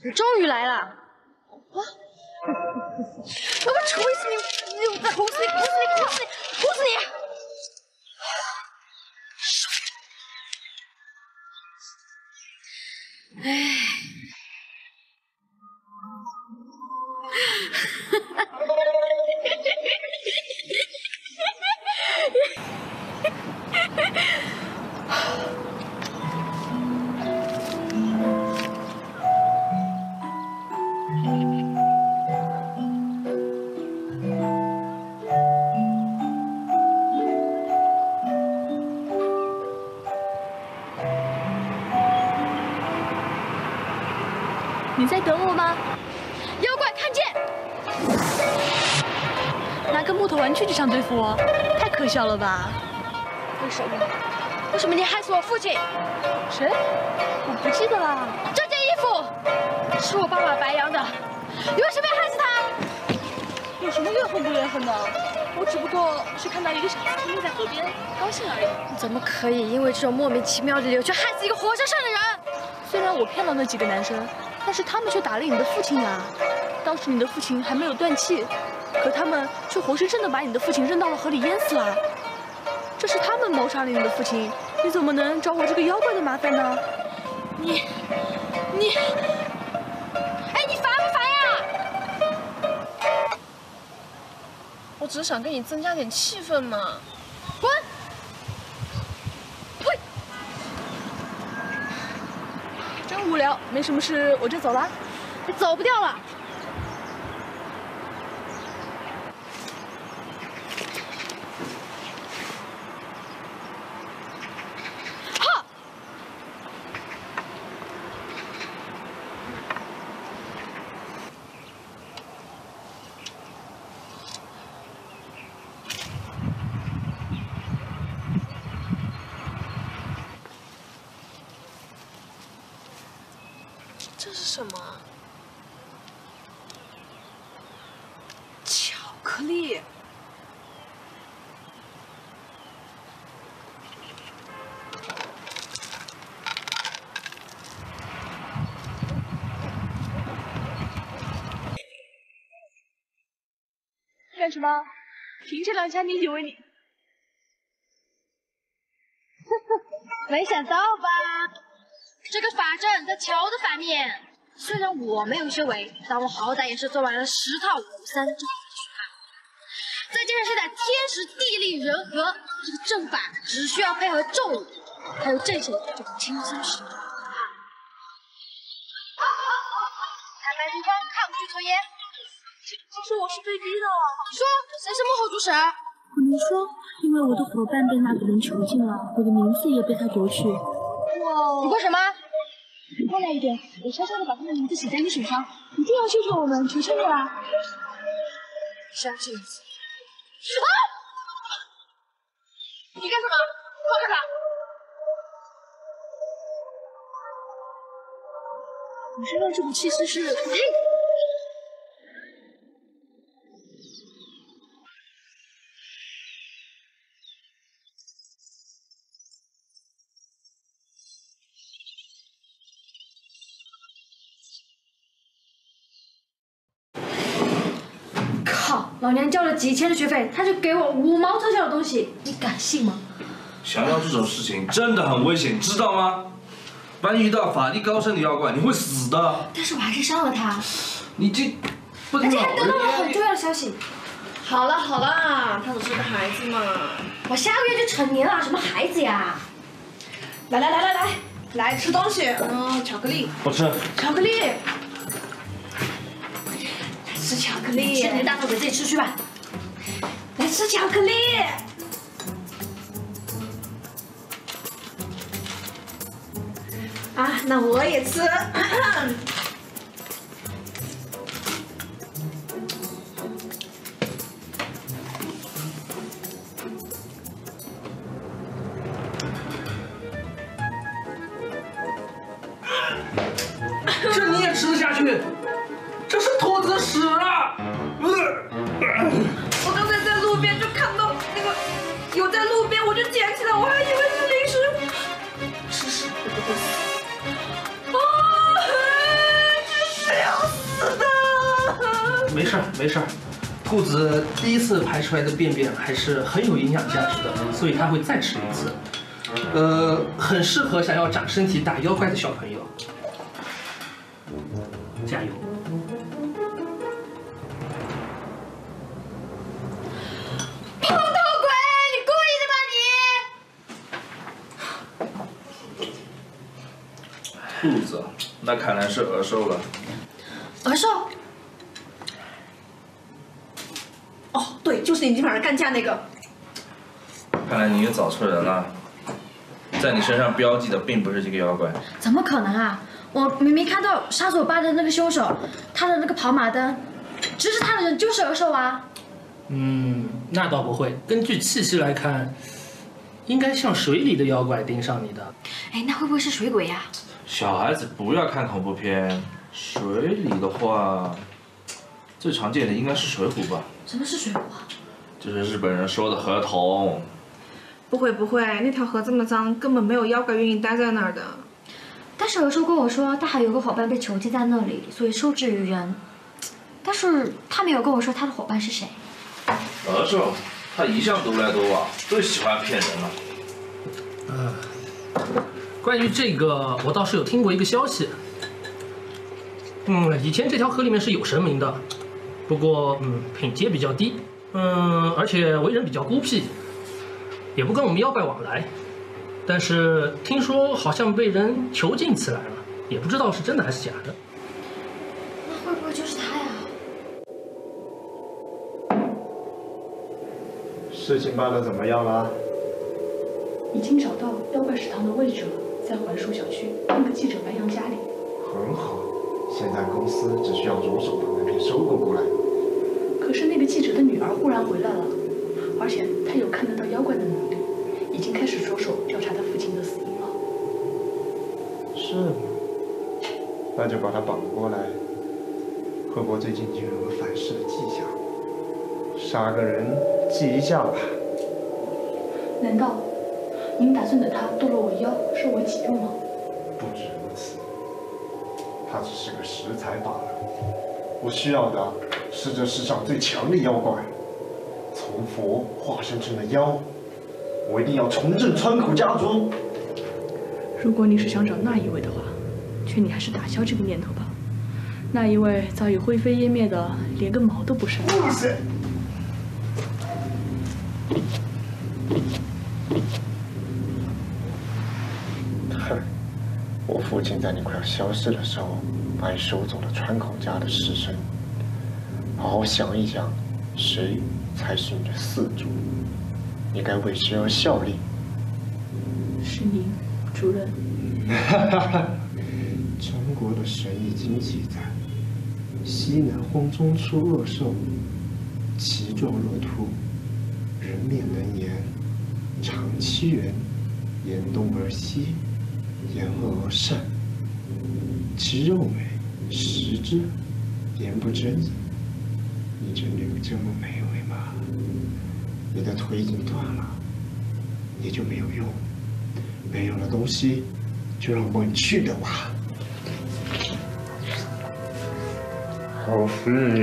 你！终于来了！啊！我要锤死你！捅死你！捅死你！捅死你！捅死你！唉，你在等我吗？妖怪看见！拿个木头玩具就想对付我，太可笑了吧？为什么？为什么你害死我父亲？谁？我不记得了。这件衣服是我爸爸白羊的，你为什么要害死他？有什么怨恨不怨恨的？我只不过是看到一个小子沉溺在河边，高兴而已。你怎么可以因为这种莫名其妙的理由去害死一个活生生的人？虽然我骗了那几个男生，但是他们却打了你的父亲呀！当时你的父亲还没有断气，可他们却活生生的把你的父亲扔到了河里淹死了。这是他们谋杀了你的父亲，你怎么能找我这个妖怪的麻烦呢？你，你，哎，你烦不烦呀？我只是想给你增加点气氛嘛。滚！喂，真无聊，没什么事我就走了。你走不掉了。这是什么？巧克力。干什么？凭这两下你以为你？没想到吧？这个法阵在桥的反面。虽然我没有修为，但我好歹也是做完了十套武三阵。再加上现在天时地利人和，这个阵法只需要配合咒语，还有阵型就能轻松使用。坦白无方，抗拒从严。其实我是被逼的。说，谁是幕后主使？不能说，因为我的伙伴被那个人囚禁了，我的名字也被他夺去。哇！你干什么？过来一点，我悄悄的把他的名字写在你手上，一定要救救我们，求求你了！相信。什么？你干什么？放开他！你身上这股气息是？老娘交了几千的学费，他就给我五毛特效的东西，你敢信吗？想要这种事情真的很危险，知道吗？万一遇到法力高深的妖怪，你会死的。但是我还是伤了他。你这，不而且还得到了很重要的消息。好了好了，他只是个孩子嘛。我下个月就成年了，什么孩子呀？来来来来来，来吃东西，嗯，巧克力。不吃。巧克力。吃巧克力，吃你的大头给自己吃去吧。来吃巧克力。啊，那我也吃。子第一次排出来的便便还是很有营养价值的，所以他会再吃一次。呃，很适合想要长身体打妖怪的小朋友。加油！胖头鬼，你故意的吧你？兔子，那看来是鹅瘦了。鹅兽？哦，对，就是你今晚上干架那个。看来你又找错人了，在你身上标记的并不是这个妖怪。怎么可能啊！我明明看到杀死我爸的那个凶手，他的那个跑马灯，指使他的人就是鹅兽啊。嗯，那倒不会。根据气息来看，应该像水里的妖怪盯上你的。哎，那会不会是水鬼呀？小孩子不要看恐怖片，水里的话，最常见的应该是水浒吧。什么是水浒啊？就是日本人说的河童。不会不会，那条河这么脏，根本没有妖怪愿意待在那儿的。但是鹅兽跟我说，他还有个伙伴被囚禁在那里，所以受制于人。但是他没有跟我说他的伙伴是谁。鹅兽，他一向独来独往，最喜欢骗人了。嗯，关于这个，我倒是有听过一个消息。嗯，以前这条河里面是有神明的，不过嗯，品阶比较低，嗯，而且为人比较孤僻，也不跟我们妖怪往来。但是听说好像被人囚禁起来了，也不知道是真的还是假的。那会不会就是他呀？事情办的怎么样了？已经找到妖怪食堂的位置了，在槐树小区那个记者白杨家里。很好，现在公司只需要着手把那片收购过来。可是那个记者的女儿忽然回来了，而且她有看得到妖怪的能力，已经开始着手调查他父亲的死因了。是吗？那就把他绑过来。贺伯最近进入了反噬的迹象，杀个人祭一下吧。难道你们打算等他堕落为妖，受我己用吗？不止如此，他只是个食材罢了。我需要的是这世上最强的妖怪，从佛化身成了妖，我一定要重振川口家族。如果你是想找那一位的话，劝你还是打消这个念头吧。那一位早已灰飞烟灭的，连个毛都不剩。哼，我父亲在你快要消失的时候，把你收走了川口家的尸身。好好想一想，谁才是你的四主？你该为谁而效力？是您，主人。中国的《神异经》记载。西南荒中出恶兽，其状若兔，人面能言，长七人，言东而西，言恶而善，其肉美，食之，言不真。你真的有这么美味吗？你的腿已经断了，你就没有用，没有了东西，就让我去的吧。好死你！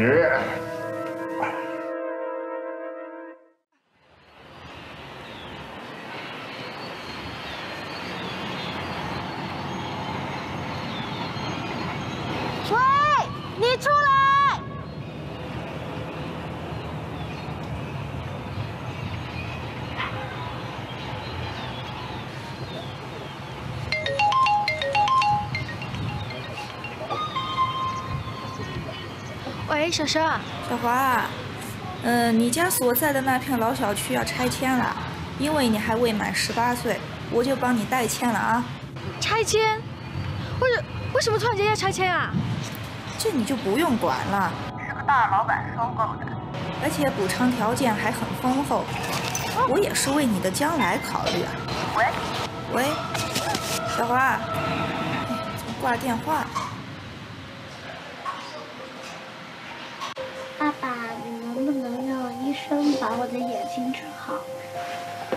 喂，婶婶。小华，嗯，你家所在的那片老小区要拆迁了，因为你还未满十八岁，我就帮你代签了啊。拆迁？为什为什么突然间要拆迁啊？这你就不用管了，是个大老板收购的，而且补偿条件还很丰厚。我也是为你的将来考虑啊。喂，喂，小华，哎，怎么挂电话？好？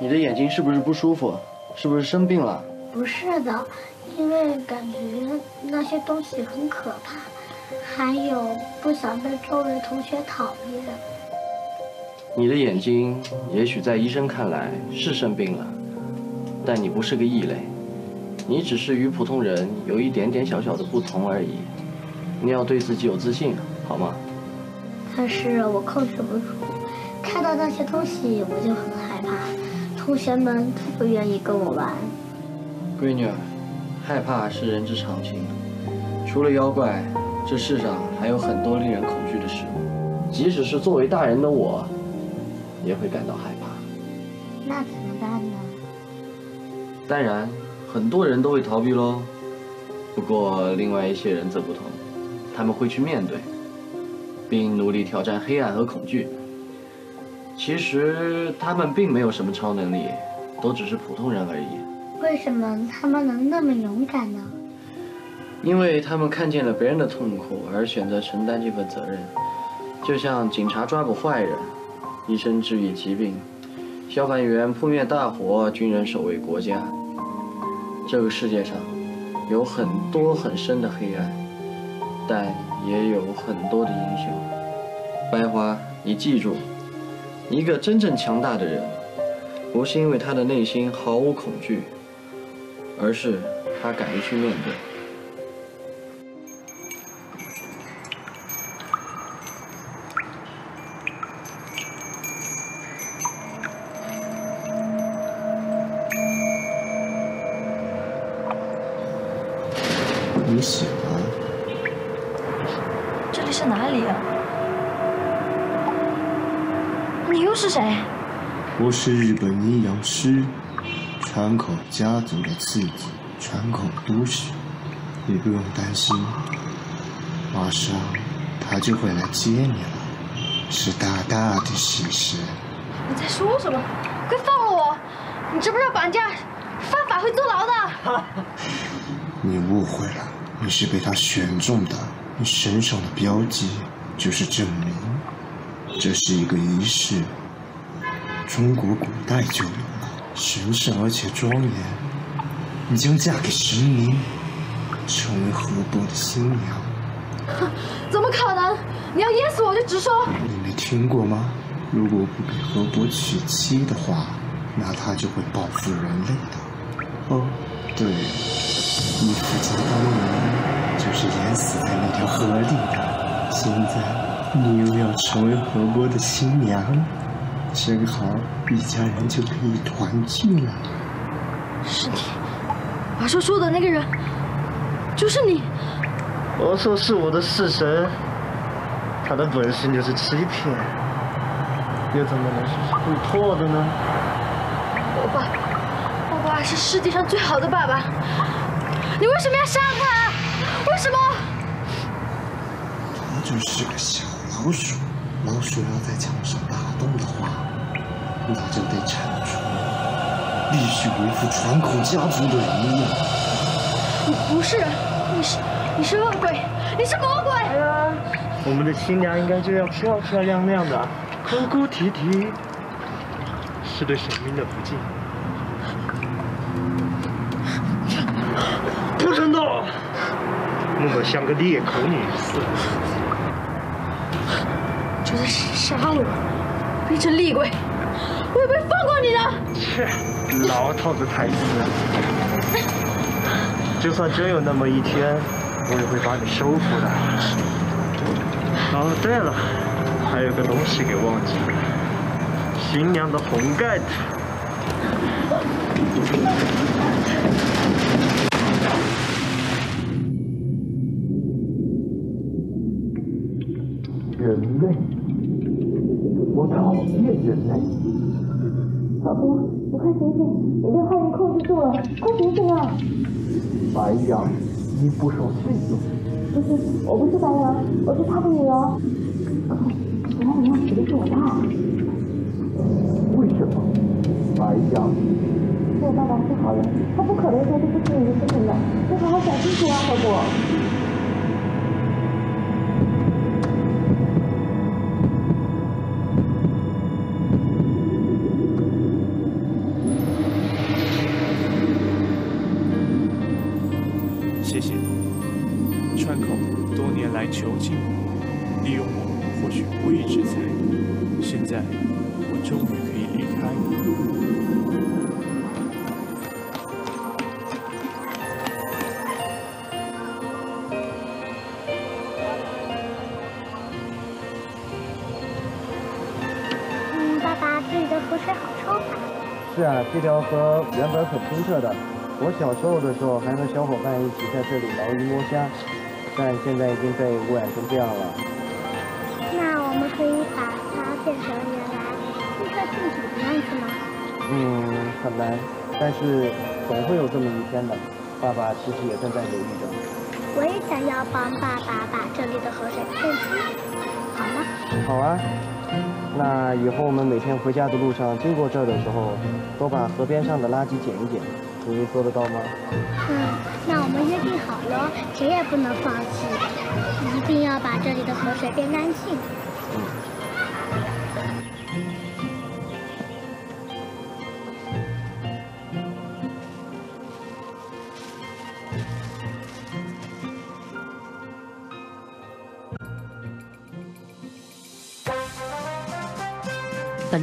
你的眼睛是不是不舒服？是不是生病了？不是的，因为感觉那些东西很可怕，还有不想被周围同学讨厌。你的眼睛也许在医生看来是生病了，但你不是个异类，你只是与普通人有一点点小小的不同而已。你要对自己有自信，好吗？但是我控制不住，看到那些东西我就很害怕，同学们都不愿意跟我玩。闺女，害怕是人之常情。除了妖怪，这世上还有很多令人恐惧的事物，即使是作为大人的我，也会感到害怕。那怎么办呢？当然，很多人都会逃避喽。不过，另外一些人则不同，他们会去面对，并努力挑战黑暗和恐惧。其实，他们并没有什么超能力，都只是普通人而已。为什么他们能那么勇敢呢？因为他们看见了别人的痛苦，而选择承担这份责任。就像警察抓捕坏人，医生治愈疾病，消防员扑灭大火，军人守卫国家。这个世界上有很多很深的黑暗，但也有很多的英雄。白花，你记住，一个真正强大的人，不是因为他的内心毫无恐惧，而是他敢于去面对。是日本阴阳师，川口家族的次子，川口都史。你不用担心，马上他就会来接你了，是大大的喜事。你在说什么？快放了我！你知不知道绑架犯法会坐牢的？你误会了，你是被他选中的，你身上的标记就是证明。这是一个仪式，中国古代就有了，神圣而且庄严。你将嫁给神明，成为河伯的新娘。怎么可能？你要淹死我就直说。你没听过吗？如果不给河伯娶妻的话，那他就会报复人类的。哦，对，你父亲当年就是淹死在那条河里的。现在你又要成为河伯的新娘，正好一家人就可以团聚了。是你，我说说的那个人，就是你。我说是我的式神，他的本性就是欺骗，又怎么能是会错的呢？我爸，我爸是世界上最好的爸爸，你为什么要杀他？为什么？他就是个小老鼠，老鼠要在墙上打洞的话，那就得铲除，必须维护传口家族的荣耀。你不是人，你是。你是恶鬼，你是魔鬼！我们的新娘应该就要漂漂亮亮的，哭哭啼啼，是对神明的不敬。不准动！弄得像个裂口女似的。杀了我，变成厉鬼，我也不会放过你的。切，老套的台词。就算真有那么一天。我也会把你收服的。哦，对了，还有个东西给忘记了，新娘的红盖头。你不守信用。不是，我不是白羊，我是他的女儿。原来你要娶的是我爸。为什么？白羊。我爸爸是好人，他不可能说出不是你的事情的。你好好想清楚啊，何果。是啊，这条河原本很清澈的。我小时候的时候，还和小伙伴一起在这里捞鱼摸虾。但现在已经被污染成这样了。那我们可以把它变成原来清澈净水的样子吗？嗯，很难，但是总会有这么一天的。爸爸其实也正在犹豫着。我也想要帮爸爸把这里的河水变清，好吗？好啊。那以后我们每天回家的路上经过这儿的时候，都把河边上的垃圾捡一捡。你做得到吗？嗯，那我们约定好了，谁也不能放弃，一定要把这里的河水变干净。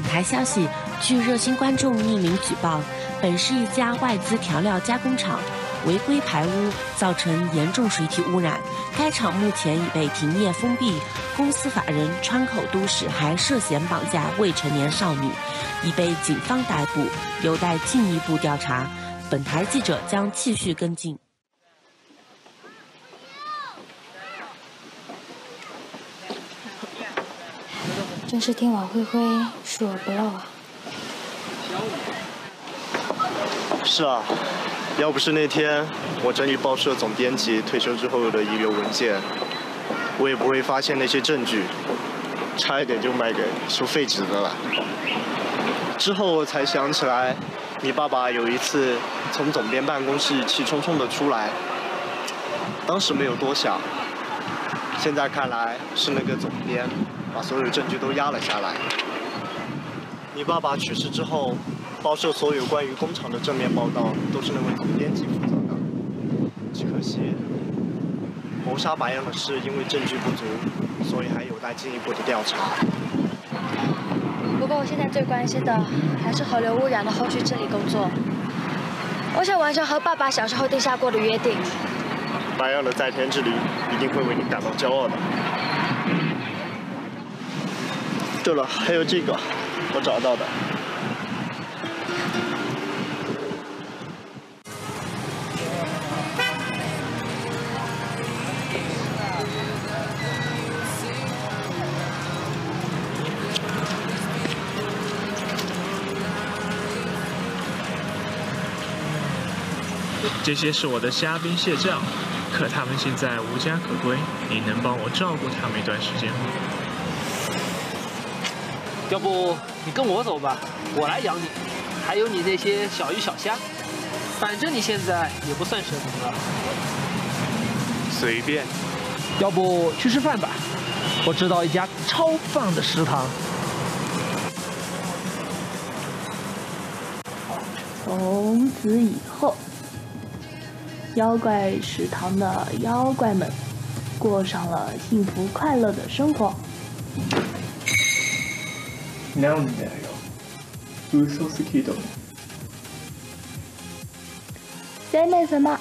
台消息：据热心观众匿名举报。本市一家外资调料加工厂，违规排污造成严重水体污染。该厂目前已被停业封闭，公司法人川口都市还涉嫌绑架未成年少女，已被警方逮捕，有待进一步调查。本台记者将继续跟进。真是天网恢恢，疏而不漏啊！是啊，要不是那天我整理报社总编辑退休之后的遗留文件，我也不会发现那些证据，差一点就卖给收废纸的了。之后我才想起来，你爸爸有一次从总编办公室气冲冲的出来，当时没有多想，现在看来是那个总编把所有证据都压了下来。你爸爸去世之后，报社所有关于工厂的正面报道都是那位总编辑负责的。只可惜，谋杀白杨的事因为证据不足，所以还有待进一步的调查。不过我现在最关心的还是河流污染的后续治理工作。我想完成和爸爸小时候定下过的约定。白杨的在天之灵一定会为你感到骄傲的。对了，还有这个，我找到的。这些是我的虾兵蟹将，可他们现在无家可归，你能帮我照顾他们一段时间吗？要不你跟我走吧，我来养你，还有你那些小鱼小虾，反正你现在也不算什么了。随便。要不去吃饭吧，我知道一家超棒的食堂。从此以后，妖怪食堂的妖怪们过上了幸福快乐的生活。なんだよ。嘘すぎ様。